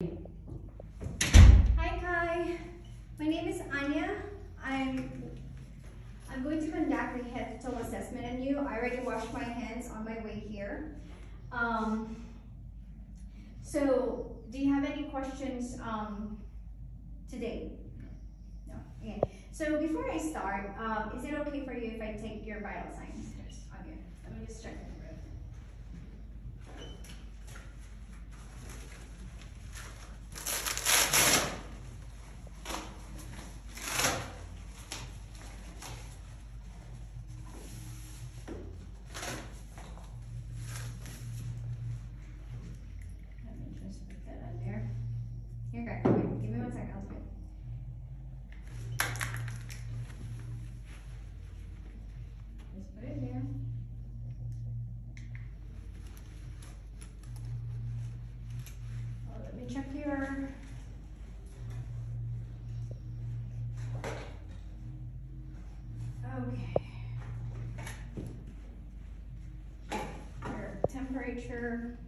Hi Kai, my name is Anya. I'm I'm going to conduct a head assessment on you. I already washed my hands on my way here. Um, so, do you have any questions um, today? No. Okay. So before I start, um, is it okay for you if I take your vital signs on you? Let me just check here.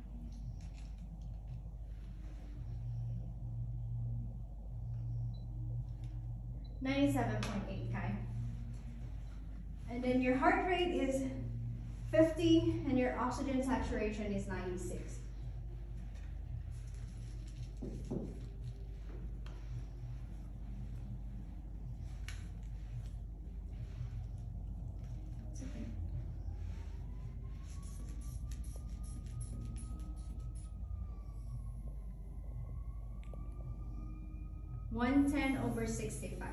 Ninety-seven point eight Kai. And then your heart rate is 50 and your oxygen saturation is 96. 110 over 65.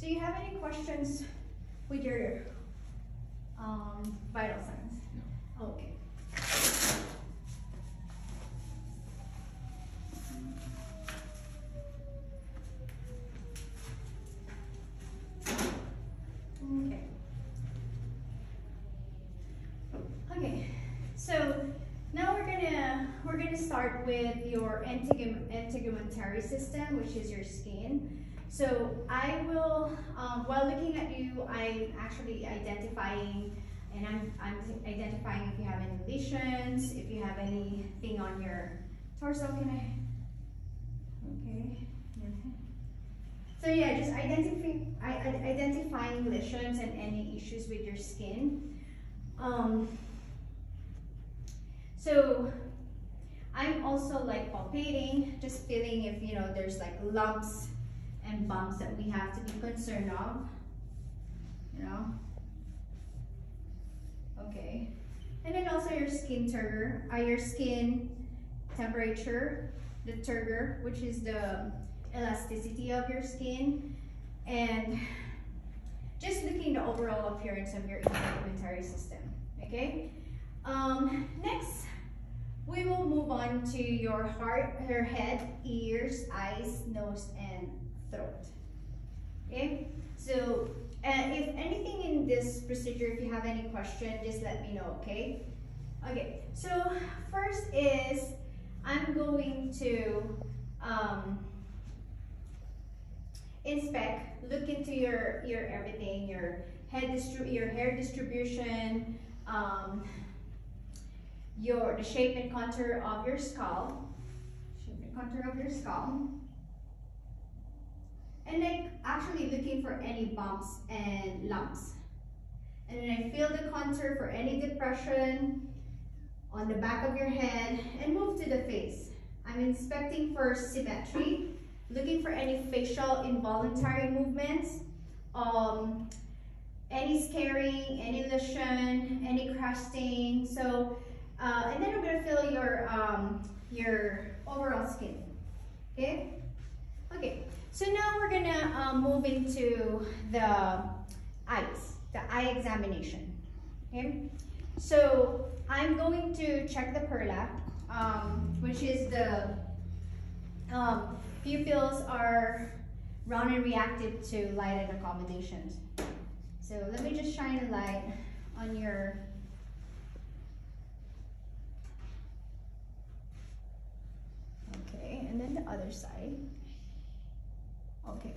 Do you have any questions with your um, vital signs? System, which is your skin. So I will, um, while looking at you, I'm actually identifying, and I'm, I'm identifying if you have any lesions, if you have anything on your torso. Can I? Okay. So yeah, just identifying, identifying lesions and any issues with your skin. Um, so I'm also like palpating, just feeling if you know there's like lumps and bumps that we have to be concerned of. You know? Okay. And then also your skin turgor, uh, your skin temperature, the turgor, which is the elasticity of your skin, and just looking the overall appearance of your integumentary system. Okay? Um, next, we will move on to your heart, your head, ears, eyes, nose, and throat. Okay, so uh, if anything in this procedure, if you have any question, just let me know, okay? Okay, so first is I'm going to um, inspect, look into your, your everything, your head your hair distribution, um, your the shape and contour of your skull, shape and contour of your skull, and like actually looking for any bumps and lumps. And then I feel the contour for any depression on the back of your head and move to the face. I'm inspecting for symmetry, looking for any facial involuntary movements, um, any scaring, any lesion, any crusting. So, uh, and then I'm gonna fill your um, your overall skin. Okay. Okay. So now we're gonna um, move into the eyes, the eye examination. Okay. So I'm going to check the PERRLA, um, which is the um, pupils are round and reactive to light and accommodations. So let me just shine a light on your And then the other side. Okay.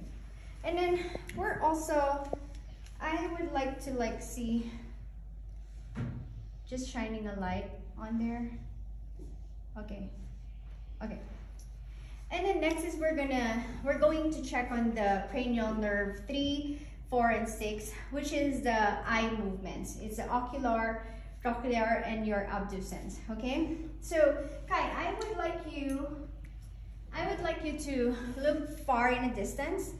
And then we're also, I would like to like see just shining a light on there. Okay, okay. And then next is we're gonna, we're going to check on the cranial nerve three, four, and six, which is the eye movements. It's the ocular, trochlear, and your abducens, okay? So, Kai, I would like you, I would like you to look far in a distance,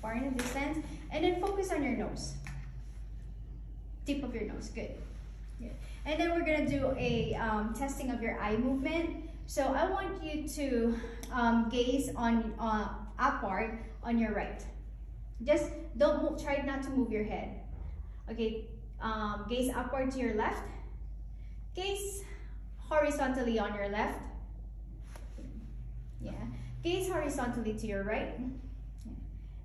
far in a distance, and then focus on your nose. Tip of your nose, good. good. And then we're gonna do a um, testing of your eye movement. So I want you to um, gaze on uh, upward on your right. Just don't move, try not to move your head. Okay, um, gaze upward to your left. Gaze horizontally on your left. Yeah, gaze horizontally to your right.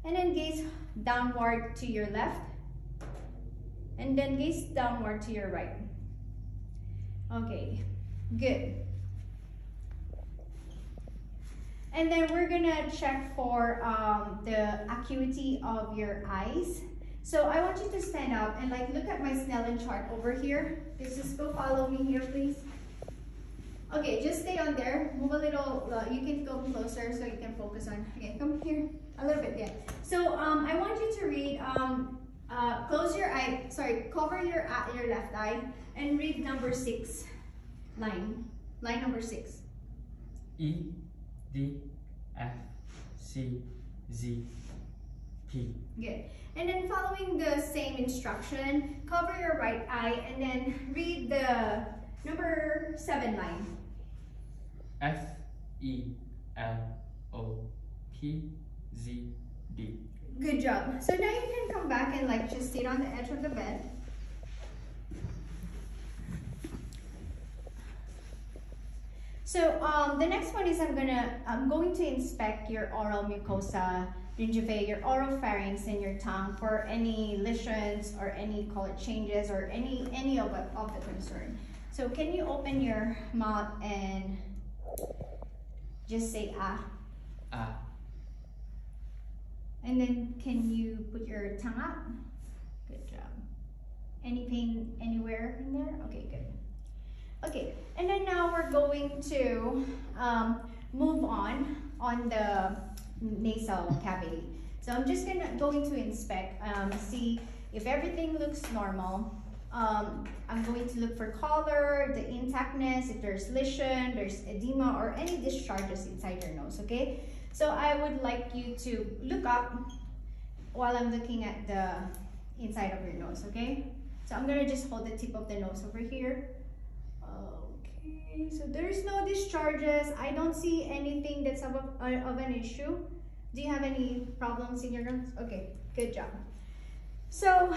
And then gaze downward to your left. And then gaze downward to your right. Okay, good. And then we're gonna check for um, the acuity of your eyes. So I want you to stand up and like look at my Snellen chart over here. Just go follow me here, please. Okay, just stay on there. Move a little, uh, you can go closer so you can focus on, okay, come here, a little bit, yeah. So um, I want you to read, um, uh, close your eye, sorry, cover your, uh, your left eye and read number six line, line number six. E D F C Z P. Good. And then following the same instruction, cover your right eye and then read the number seven line. F E L O P Z D. Good job. So now you can come back and like just sit on the edge of the bed. So um, the next one is I'm gonna I'm going to inspect your oral mucosa, gingivae, your oral pharynx, and your tongue for any lesions or any color changes or any any of, of the concern. So can you open your mouth and just say ah? Ah. And then can you put your tongue out? Good job. Any pain anywhere in there? Okay, good. Okay, and then now we're going to um, move on on the nasal cavity. So I'm just gonna going to inspect, um, see if everything looks normal. Um, I'm going to look for color, the intactness, if there's lesion, there's edema, or any discharges inside your nose, okay? So I would like you to look up while I'm looking at the inside of your nose, okay? So I'm gonna just hold the tip of the nose over here. Okay, so there's no discharges. I don't see anything that's of, a, of an issue. Do you have any problems in your nose? Okay, good job. So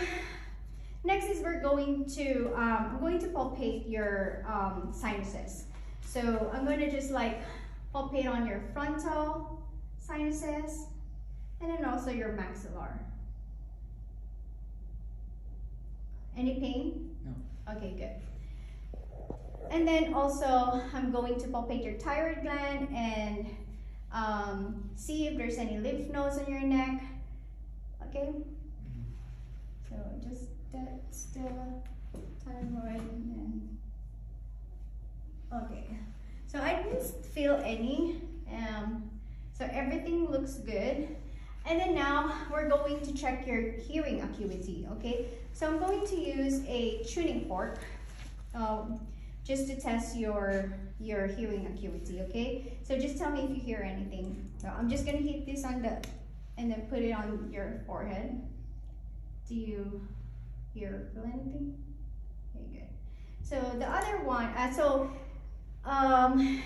next is we're going to, um, I'm going to palpate your um, sinuses. So I'm going to just like palpate on your frontal sinuses and then also your maxillar. Any pain? No. Okay, good. And then also, I'm going to palpate your thyroid gland and um, see if there's any lymph nodes on your neck. Okay? So just that's the thyroid and okay. So I didn't feel any, um, so everything looks good. And then now we're going to check your hearing acuity, okay? So I'm going to use a tuning fork. Um, just to test your your hearing acuity, okay? So just tell me if you hear anything. So I'm just gonna hit this on the, and then put it on your forehead. Do you Okay, good. So the other one, uh, so, um,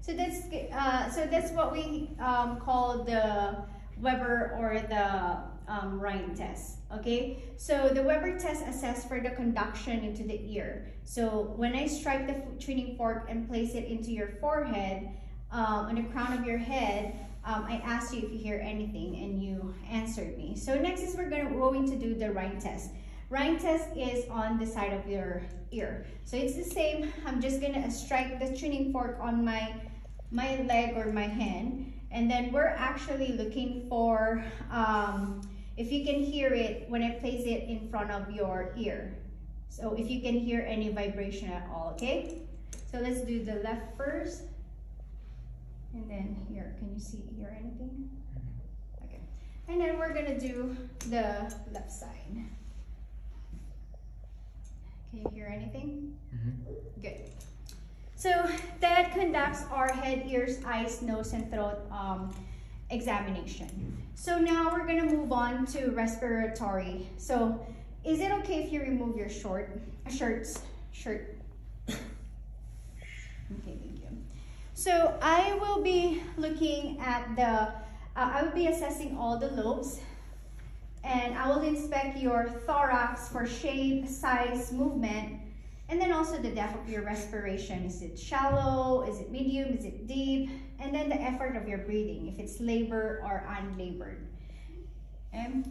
so that's, uh, so that's what we um, call the Weber or the um, test, okay? So the Weber test assess for the conduction into the ear. So when I strike the tuning fork and place it into your forehead, um, on the crown of your head, um, I asked you if you hear anything and you answered me. So next is we're gonna, going to do the Rinne test. Rinne test is on the side of your ear. So it's the same, I'm just gonna strike the tuning fork on my, my leg or my hand. And then we're actually looking for um, if you can hear it when I place it in front of your ear. So if you can hear any vibration at all, okay? So let's do the left first. And then here, can you see, here anything? Okay. And then we're gonna do the left side. Can you hear anything? Mm-hmm. Good. So that conducts our head, ears, eyes, nose, and throat um, examination. So now we're gonna move on to respiratory. So is it okay if you remove your short shirts shirt? Okay, thank you. So I will be looking at the. Uh, I will be assessing all the lobes, and I will inspect your thorax for shape, size, movement, and then also the depth of your respiration. Is it shallow? Is it medium? Is it deep? And then the effort of your breathing, if it's labor or unlabored. Okay.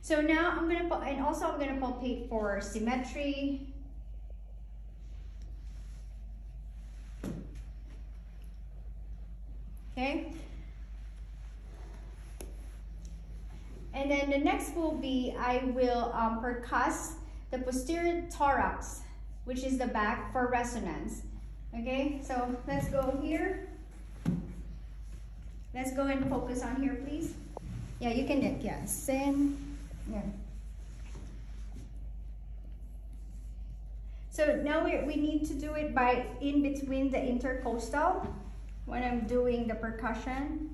So now I'm gonna and also I'm gonna palpate for symmetry. Okay. And then the next will be, I will um, percuss the posterior thorax, which is the back for resonance. Okay, so let's go here. Let's go and focus on here, please. Yeah, you can, yeah, send, yeah. So now we, we need to do it by in between the intercostal when I'm doing the percussion.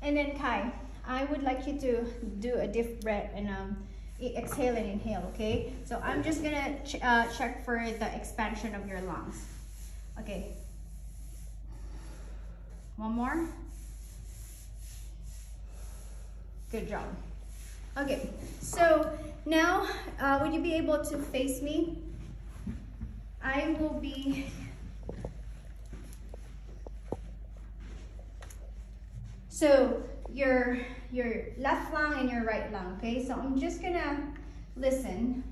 And then Kai, I would like you to do a deep breath and um, exhale and inhale, okay? So I'm just gonna ch- uh, check for the expansion of your lungs. Okay. One more. Good job. Okay, so now uh, would you be able to face me? I will be So your your left lung and your right lung, okay? So I'm just gonna listen.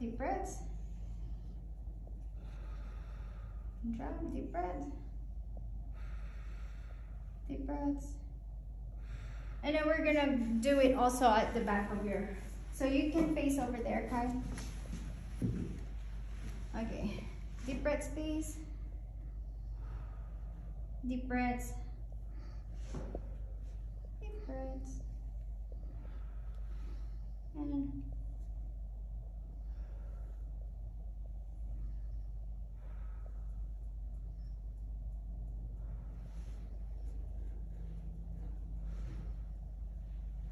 Deep breaths. Drum, deep breaths. Deep breaths. And then we're gonna do it also at the back of your, so you can face over there, Kai. Okay, deep breaths, please. Deep breaths. Deep breaths. And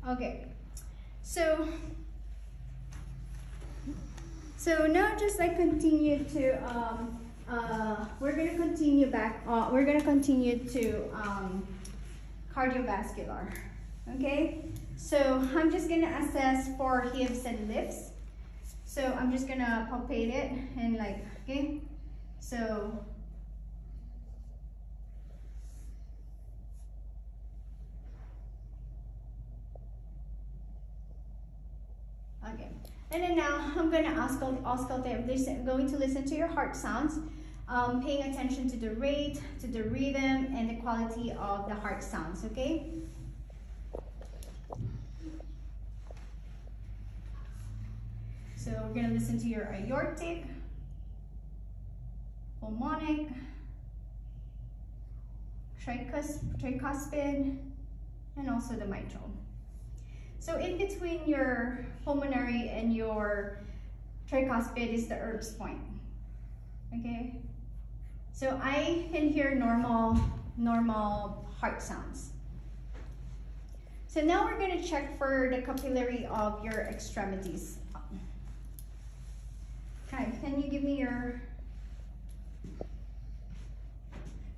Okay, so so now just like continue to um, uh, we're gonna continue back. Uh, we're gonna continue to um, cardiovascular. Okay, so I'm just gonna assess for heaves and lifts. So I'm just gonna palpate it and like okay, so. Okay. And then now I'm going to ask auscultate. I'm going to listen to your heart sounds, um, paying attention to the rate, to the rhythm, and the quality of the heart sounds, okay? So we're going to listen to your aortic, pulmonic, tricus tricuspid, and also the mitral. So in between your pulmonary and your tricuspid is the Erb's point. Okay? So I can hear normal, normal heart sounds. So now we're going to check for the capillary of your extremities. Okay, can you give me your...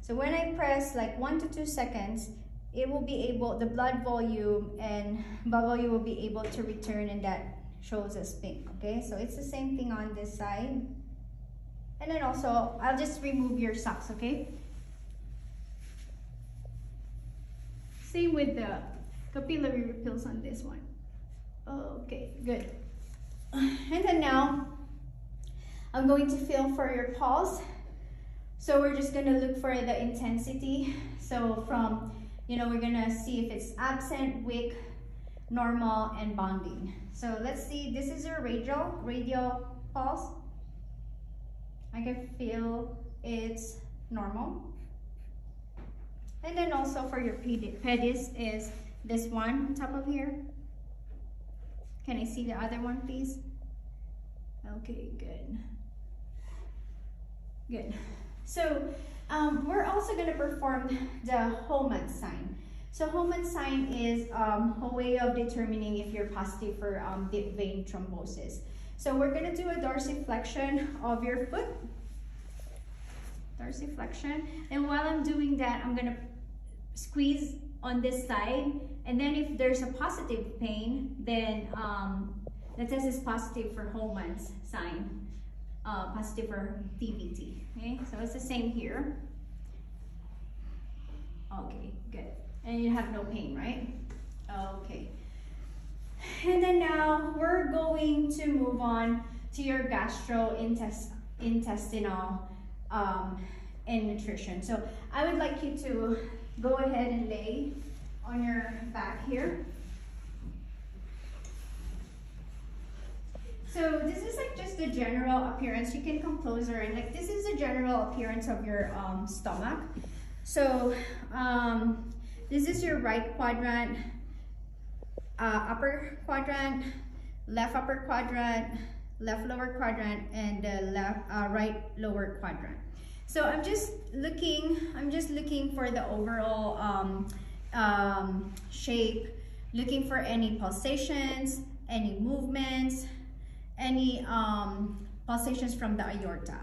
So when I press like one to two seconds, it will be able, the blood volume and blood volume will be able to return and that shows as pink, okay? So it's the same thing on this side. And then also, I'll just remove your socks, okay? Same with the capillary refills on this one. Okay, good. And then now, I'm going to feel for your pulse. So we're just gonna look for the intensity. So from, you know, we're gonna see if it's absent, weak, normal, and bounding. So let's see, this is your radial, radial pulse. I can feel it's normal. And then also for your pedis is this one on top of here. Can I see the other one, please? Okay, good. Good. So um, we're also going to perform the Homans sign. So Homans sign is um, a way of determining if you're positive for um, deep vein thrombosis. So we're going to do a dorsiflexion of your foot. Dorsiflexion. And while I'm doing that, I'm going to squeeze on this side. And then if there's a positive pain, then um, the test is positive for Homans' sign, uh, positive for DVT. Okay, so it's the same here. Okay, good. And you have no pain, right? Okay. And then now we're going to move on to your gastrointestinal um, and nutrition. So I would like you to go ahead and lay on your back here. So this is like just the general appearance. You can come closer and like this is the general appearance of your um, stomach. So um, this is your right quadrant, uh, upper quadrant, left upper quadrant, left lower quadrant, and the left uh, right lower quadrant. So I'm just looking, I'm just looking for the overall um, um, shape, looking for any pulsations, any movements, any um, pulsations from the aorta.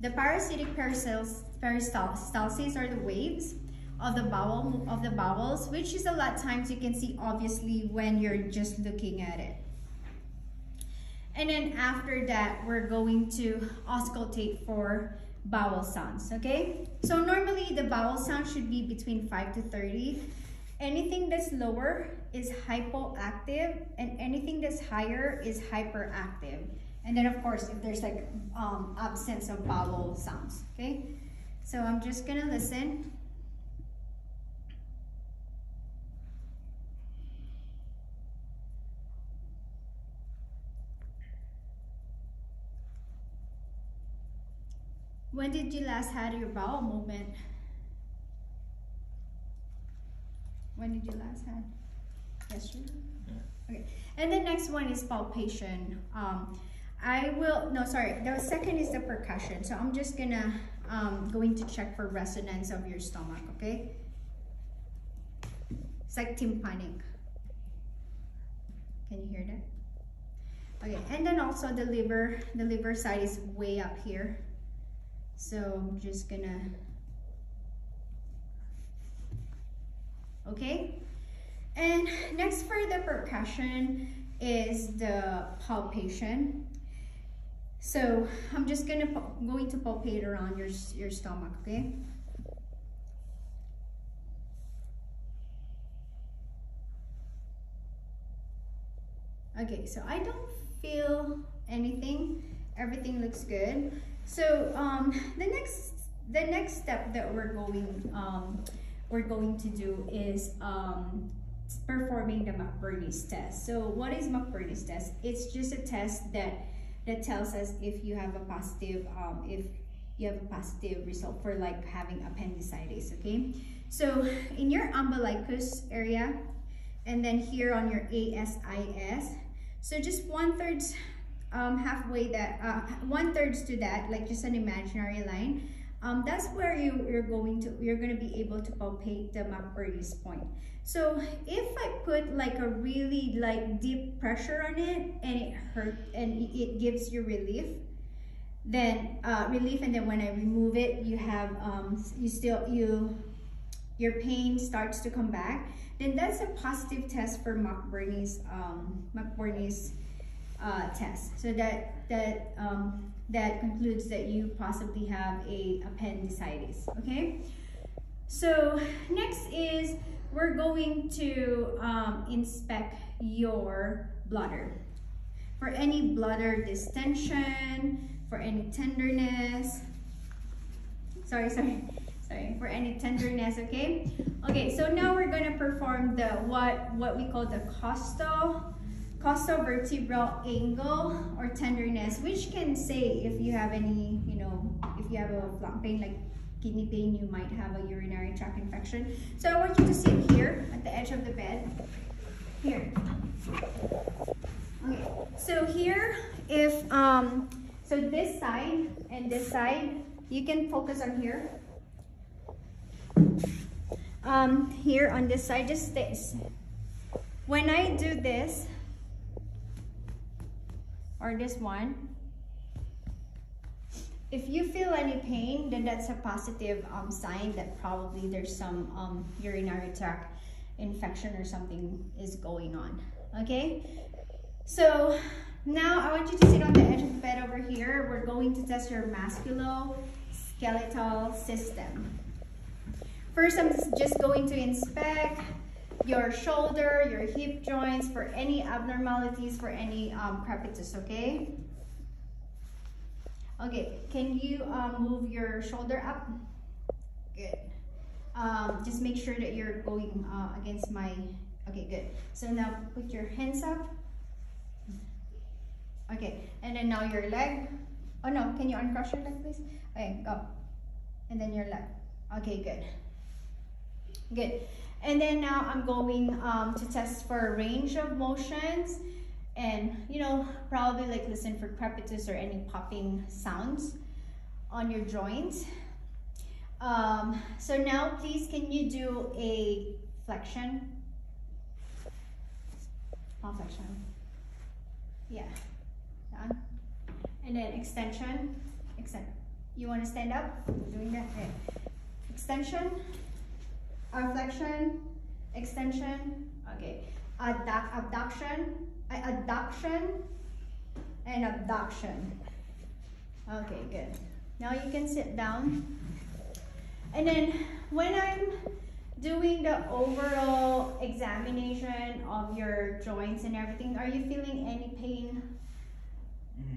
The parasitic peristalsis are the waves of the bowel of the bowels, which is a lot times you can see obviously when you're just looking at it. And then after that, we're going to auscultate for bowel sounds, okay? So normally the bowel sound should be between 5 to 30. Anything that's lower is hypoactive and anything that's higher is hyperactive. And then of course, if there's like um, absence of bowel sounds, okay? So I'm just gonna listen. When did you last had your bowel movement? When did you last have? Yeah. Okay. And the next one is palpation. Um, I will, no, sorry. The second is the percussion. So I'm just gonna, um, going to check for resonance of your stomach, okay? It's like tympanic. Can you hear that? Okay, and then also the liver, the liver side is way up here. So I'm just gonna, okay? And next for the percussion is the palpation. So I'm just gonna going to palpate around your, your stomach, okay? Okay, so I don't feel anything. Everything looks good. So um, the next the next step that we're going um, we're going to do is um, performing the McBurney's test. So what is McBurney's test? It's just a test that that tells us if you have a positive um, if you have a positive result for like having appendicitis. Okay, so in your umbilicus area, and then here on your ASIS. So just one third um, halfway that, uh, one thirds to that, like just an imaginary line, um, that's where you, you're going to, you're going to be able to palpate the McBurney's point. So if I put like a really like deep pressure on it and it hurt and it gives you relief, then uh, relief and then when I remove it, you have, um, you still, you, your pain starts to come back, then that's a positive test for McBurney's, um, McBurney's uh, test. So that that um, that concludes that you possibly have a appendicitis. Okay. So next is we're going to um, inspect your bladder for any bladder distension, for any tenderness. sorry, sorry, sorry, for any tenderness, okay? Okay, so now we're gonna perform the, what, what we call the costal, costovertebral angle or tenderness, which can say if you have any, you know, if you have a flank pain like kidney pain, you might have a urinary tract infection. So I want you to sit here at the edge of the bed. Here. Okay, so here, if, um, so this side and this side, you can focus on here. Um, here on this side, just this. When I do this, or this one, if you feel any pain, then that's a positive um, sign that probably there's some um, urinary tract infection or something is going on. Okay, so now I want you to sit on the edge of the bed over here. We're going to test your musculoskeletal system. First, I'm just going to inspect your shoulder, your hip joints for any abnormalities, for any um, crepitus, okay? Okay, can you um, move your shoulder up? Good. Um, just make sure that you're going uh, against my, okay, good. So now put your hands up. Okay, and then now your leg. Oh no, can you uncross your leg please? Okay, go. And then your leg. Okay, good. Good. And then now I'm going um, to test for a range of motions and you know probably like listen for crepitus or any popping sounds on your joints. Um, so now please can you do a flexion? Small flexion. Yeah. Done. And then extension. Extend you want to stand up? Doing that. Okay. extension or flexion extension okay abduction adduction and abduction. Okay, good. Now you can sit down. And then when I'm doing the overall examination of your joints and everything, are you feeling any pain? Mm.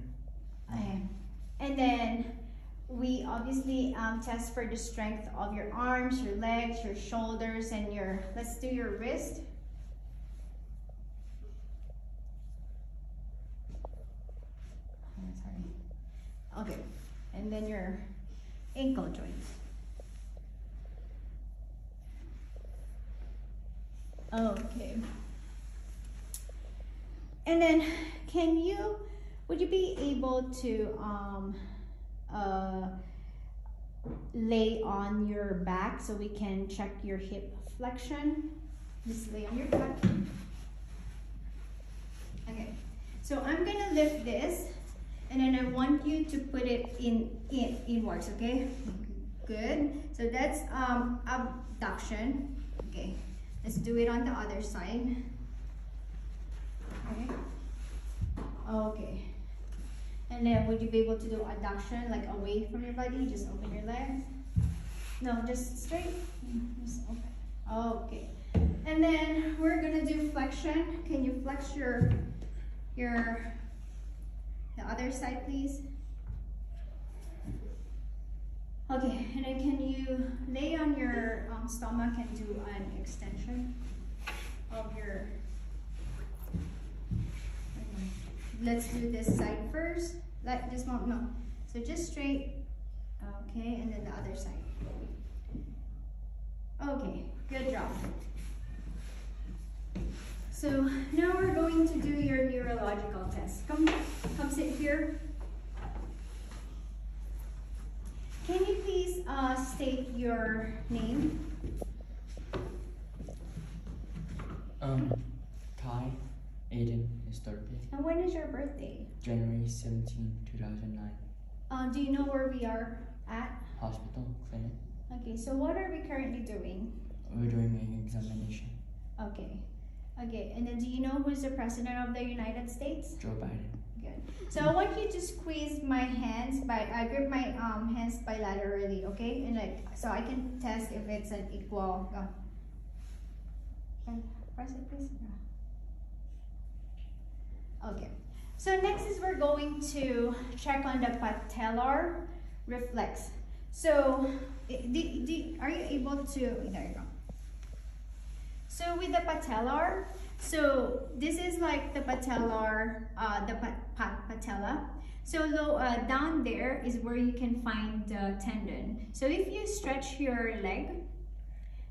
Okay. And then we obviously um, test for the strength of your arms, your legs, your shoulders, and your, let's do your wrist. Okay, and then your ankle joints. Okay. And then can you, would you be able to um, uh, lay on your back so we can check your hip flexion? Just lay on your back. Okay, so I'm gonna lift this and then I want you to put it in, in inwards, okay? Good. So that's um, abduction. Okay. Let's do it on the other side. Okay. Okay. And then would you be able to do adduction, like away from your body? Just open your legs. No, just straight. Just. Okay. And then we're gonna do flexion. Can you flex your your the other side, please. Okay, and then can you lay on your um, stomach and do an extension of your, let's do this side first. Like this one, no. So just straight, okay, and then the other side. Okay, good job. So now we're going to do your neurological test. Come, come sit here. Can you please uh, state your name? Um, Kai Aiden Estorpe. And when is your birthday? January 17, 2009. Uh, do you know where we are at? Hospital, clinic. Okay, so what are we currently doing? We're doing an examination. Okay. Okay, and then do you know who's the president of the United States? Joe Biden. Good. So I want you to squeeze my hands by I grip my um hands bilaterally, okay? And like so I can test if it's an equal. Okay, press it, please. Okay. So next is we're going to check on the patellar reflex. So, do, do, are you able to, there you go. So with the patellar, so this is like the patellar, uh, the pa- pa- patella. So low, uh, down there is where you can find the tendon. So if you stretch your leg,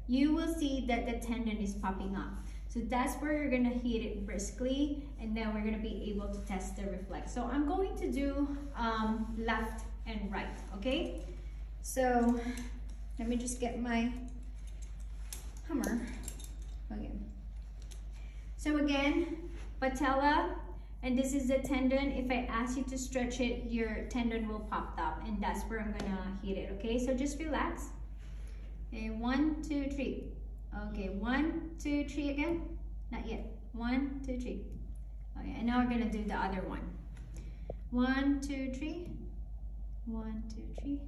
you will see that the tendon is popping up. So that's where you're gonna heat it briskly and then we're gonna be able to test the reflex. So I'm going to do um, left and right, okay? So let me just get my hammer. Okay. So again, patella, and this is the tendon. If I ask you to stretch it, your tendon will pop up, and that's where I'm gonna hit it. Okay, so just relax. Okay, one, two, three. Okay, one, two, three again. Not yet. One, two, three. Okay, and now we're gonna do the other one. One, two, three. One, two, three.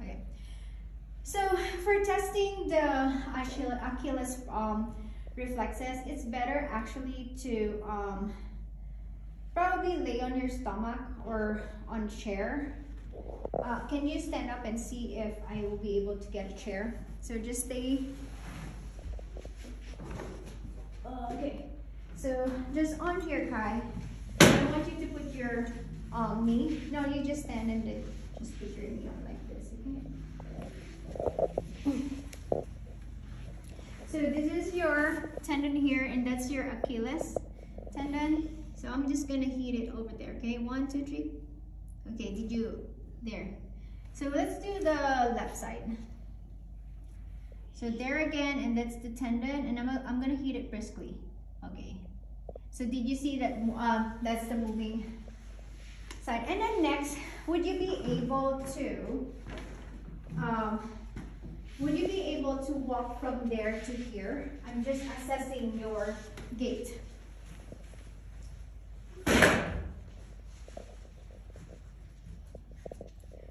Okay. So for testing the Achilles, um, reflexes, it's better actually to um, probably lay on your stomach or on chair. Uh, can you stand up and see if I will be able to get a chair? So just stay. Uh, okay. So just on here, Kai. I want you to put your um, knee. No, you just stand and then just put your knee on like this. Okay. So this is your tendon here, and that's your Achilles tendon. So I'm just gonna heat it over there. Okay, one, two, three. Okay, did you there? So let's do the left side. So there again, and that's the tendon, and I'm, I'm gonna heat it briskly. Okay. So did you see that? Uh, that's the moving side. And then next, would you be able to? Um, would you be able to walk from there to here? I'm just assessing your gait.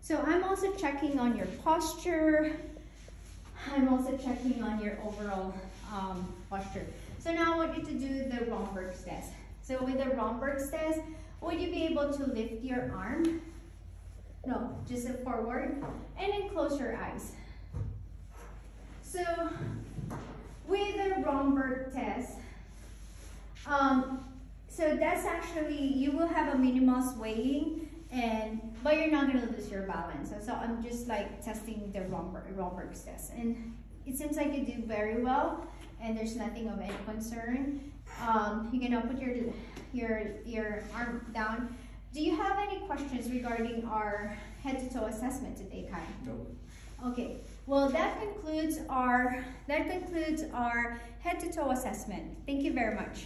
So I'm also checking on your posture. I'm also checking on your overall um, posture. So now I want you to do the Romberg's test. So with the Romberg's test, would you be able to lift your arm? No, just forward and then close your eyes. So with the Romberg test, um, so that's actually, you will have a minimal swaying and, but you're not gonna lose your balance. So, so I'm just like testing the Romberg, Romberg's test. And it seems like you do very well and there's nothing of any concern. Um, you can put your, your, your arm down. Do you have any questions regarding our head to toe assessment today, Kai? No. Okay, well that concludes our that concludes our head to toe assessment. Thank you very much.